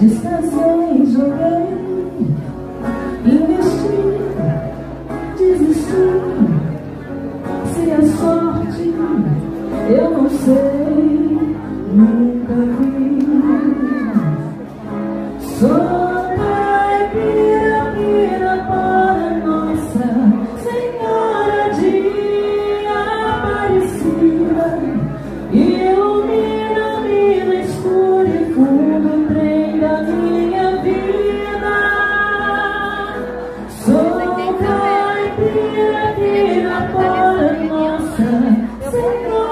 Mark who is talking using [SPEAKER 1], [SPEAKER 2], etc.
[SPEAKER 1] Descansei, joguei, investi, desisti. Se é sorte, eu não sei, nunca vi. Sou Senhor.